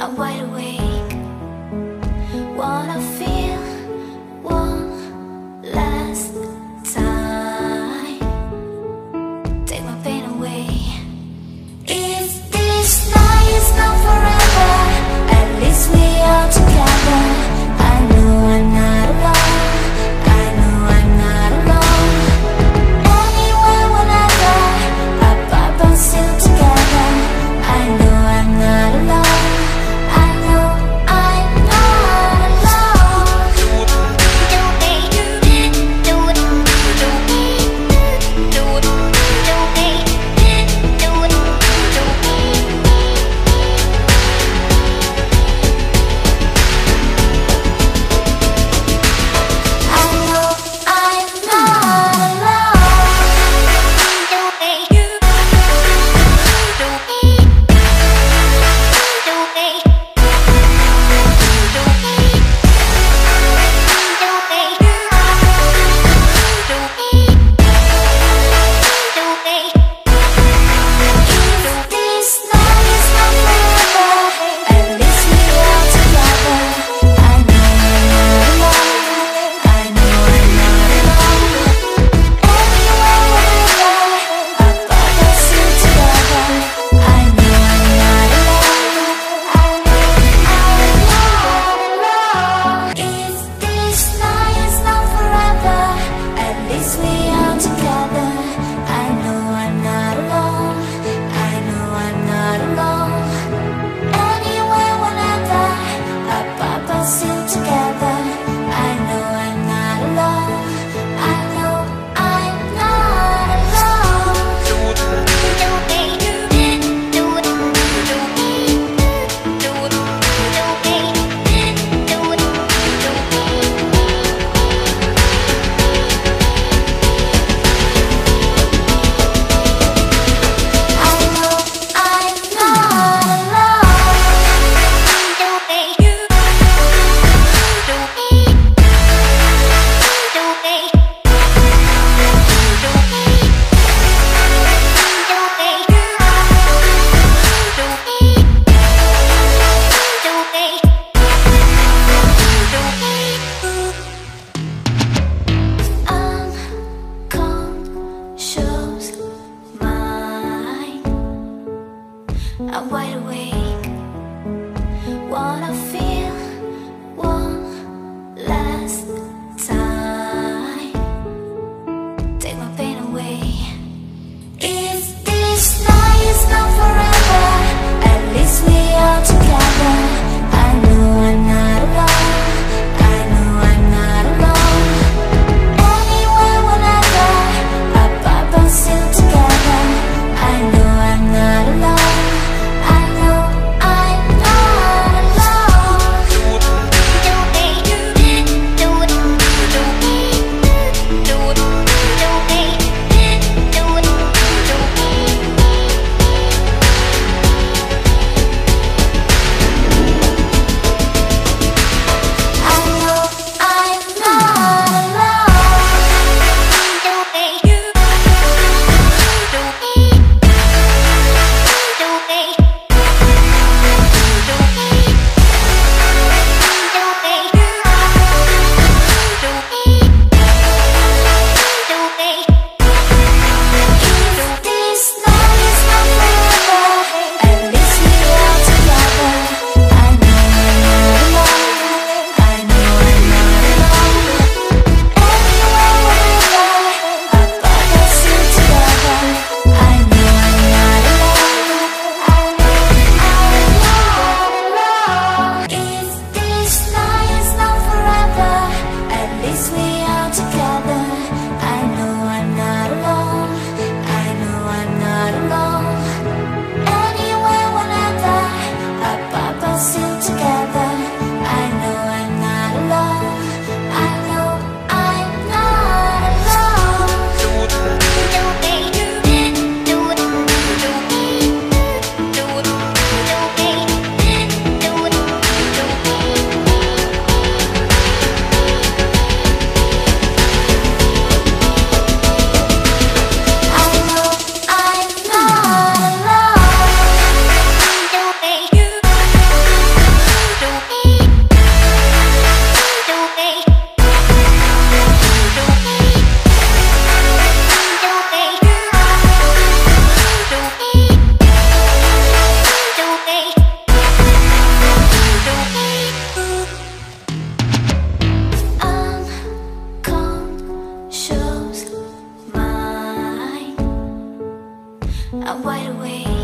I'm wide awake. I'm wide awake.